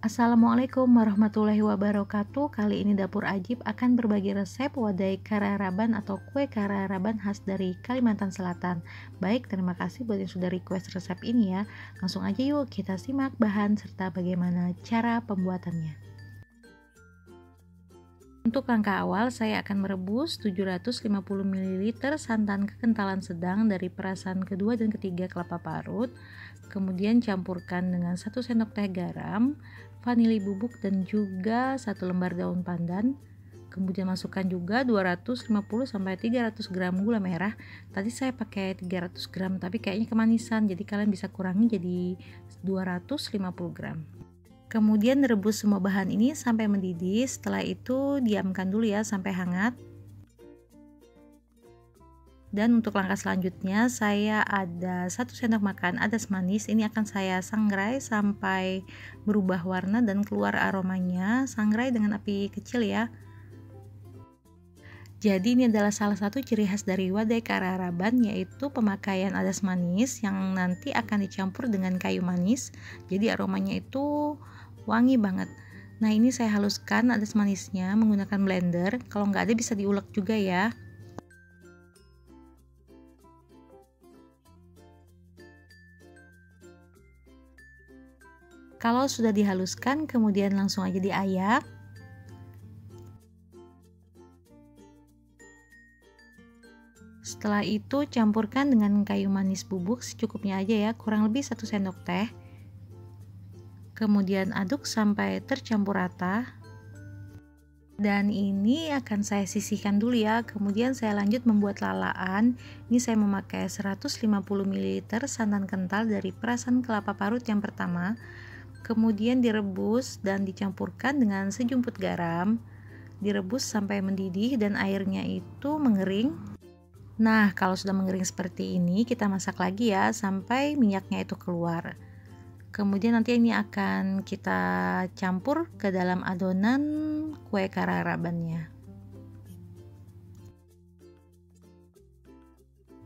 Assalamualaikum warahmatullahi wabarakatuh. Kali ini Dapur Ajib akan berbagi resep wadai kararaban atau kue kararaban khas dari Kalimantan Selatan. Baik, terima kasih buat yang sudah request resep ini ya. Langsung aja yuk kita simak bahan serta bagaimana cara pembuatannya. Untuk langkah awal, saya akan merebus 750 ml santan kekentalan sedang dari perasan kedua dan ketiga kelapa parut. Kemudian campurkan dengan 1 sendok teh garam, vanili bubuk dan juga satu lembar daun pandan. Kemudian masukkan juga 250 sampai 300 gram gula merah. Tadi saya pakai 300 gram tapi kayaknya kemanisan, jadi kalian bisa kurangi jadi 250 gram. Kemudian rebus semua bahan ini sampai mendidih. Setelah itu diamkan dulu ya sampai hangat. Dan untuk langkah selanjutnya saya ada satu sendok makan adas manis. Ini akan saya sangrai sampai berubah warna dan keluar aromanya. Sangrai dengan api kecil ya. Jadi ini adalah salah satu ciri khas dari wadai kararaban yaitu pemakaian adas manis yang nanti akan dicampur dengan kayu manis. Jadi aromanya itu wangi banget. Nah ini saya haluskan adas manisnya menggunakan blender. Kalau nggak ada bisa diulek juga ya. Kalau sudah dihaluskan, kemudian langsung aja diayak. Setelah itu campurkan dengan kayu manis bubuk secukupnya aja ya, kurang lebih satu sendok teh. Kemudian aduk sampai tercampur rata. Dan ini akan saya sisihkan dulu ya. Kemudian saya lanjut membuat lalaan. Ini saya memakai 150 ml santan kental dari perasan kelapa parut yang pertama. Kemudian direbus dan dicampurkan dengan sejumput garam. Direbus sampai mendidih dan airnya itu mengering. Nah, kalau sudah mengering seperti ini, kita masak lagi ya sampai minyaknya itu keluar. Kemudian nanti ini akan kita campur ke dalam adonan kue kararabannya.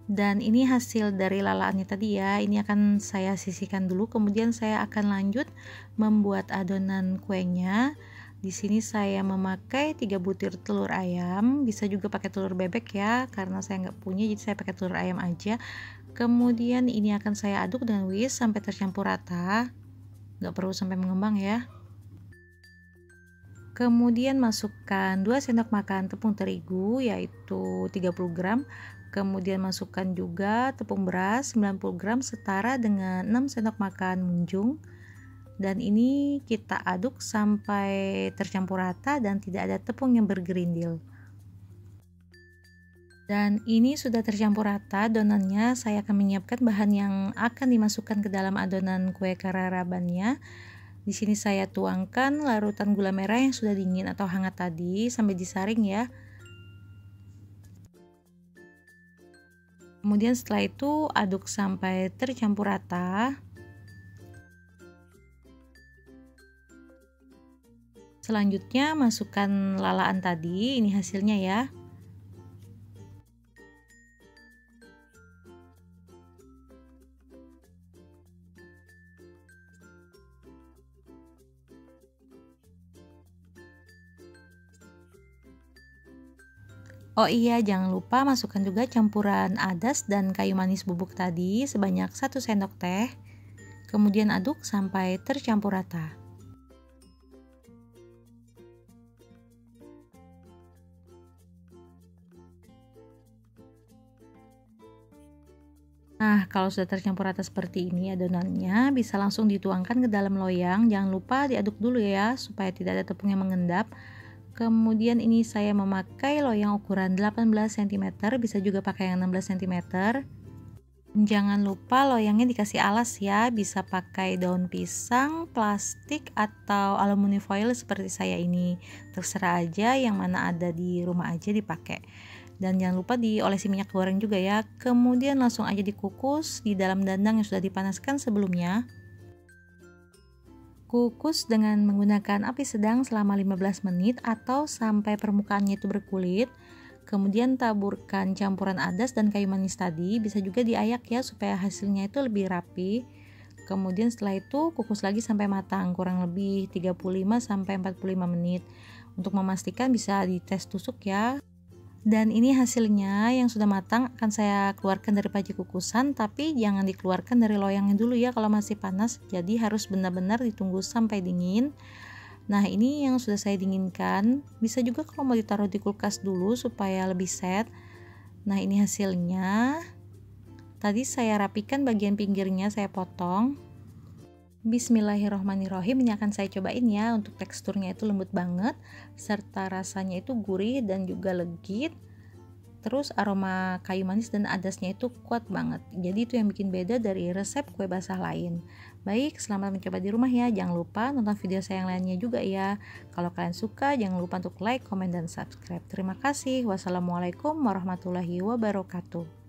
Dan ini hasil dari lalaannya tadi ya. Ini akan saya sisihkan dulu. Kemudian saya akan lanjut membuat adonan kuenya. Di sini saya memakai 3 butir telur ayam, bisa juga pakai telur bebek ya, karena saya nggak punya jadi saya pakai telur ayam aja. Kemudian ini akan saya aduk dengan whisk sampai tercampur rata, nggak perlu sampai mengembang ya. Kemudian masukkan 2 sendok makan tepung terigu yaitu 30 gram. Kemudian masukkan juga tepung beras 90 gram setara dengan 6 sendok makan munjung. Dan ini kita aduk sampai tercampur rata dan tidak ada tepung yang bergerindil. Dan ini sudah tercampur rata adonannya saya akan menyiapkan bahan yang akan dimasukkan ke dalam adonan kue kararabannya di sini saya tuangkan larutan gula merah yang sudah dingin atau hangat tadi sampai disaring ya kemudian setelah itu aduk sampai tercampur rata Selanjutnya masukkan lalaan tadi, ini hasilnya ya. Oh iya, jangan lupa masukkan juga campuran adas dan kayu manis bubuk tadi sebanyak 1 sendok teh. Kemudian aduk sampai tercampur rata. Nah, kalau sudah tercampur rata seperti ini adonannya, bisa langsung dituangkan ke dalam loyang. Jangan lupa diaduk dulu ya, supaya tidak ada tepung yang mengendap. Kemudian ini saya memakai loyang ukuran 18 cm, bisa juga pakai yang 16 cm. Jangan lupa loyangnya dikasih alas ya, bisa pakai daun pisang, plastik, atau aluminium foil seperti saya ini. Terserah aja yang mana ada di rumah aja dipakai dan jangan lupa diolesi minyak goreng juga ya kemudian langsung aja dikukus di dalam dandang yang sudah dipanaskan sebelumnya kukus dengan menggunakan api sedang selama 15 menit atau sampai permukaannya itu berkulit. Kemudian taburkan campuran adas dan kayu manis tadi. Bisa juga diayak ya supaya hasilnya itu lebih rapi. Kemudian setelah itu kukus lagi sampai matang kurang lebih 35 sampai 45 menit. Untuk memastikan bisa dites tusuk ya dan ini hasilnya yang sudah matang akan saya keluarkan dari panci kukusan tapi jangan dikeluarkan dari loyangnya dulu ya kalau masih panas. Jadi harus benar-benar ditunggu sampai dingin. Nah ini yang sudah saya dinginkan. Bisa juga kalau mau ditaruh di kulkas dulu supaya lebih set. Nah ini hasilnya. Tadi saya rapikan bagian pinggirnya saya potong Bismillahirrohmanirrohim ini akan saya cobain ya untuk teksturnya itu lembut banget serta rasanya itu gurih dan juga legit. Terus aroma kayu manis dan adasnya itu kuat banget. Jadi itu yang bikin beda dari resep kue basah lain. Baik selamat mencoba di rumah ya. Jangan lupa nonton video saya yang lainnya juga ya. Kalau kalian suka jangan lupa untuk like, komen, dan subscribe. Terima kasih. Wassalamualaikum warahmatullahi wabarakatuh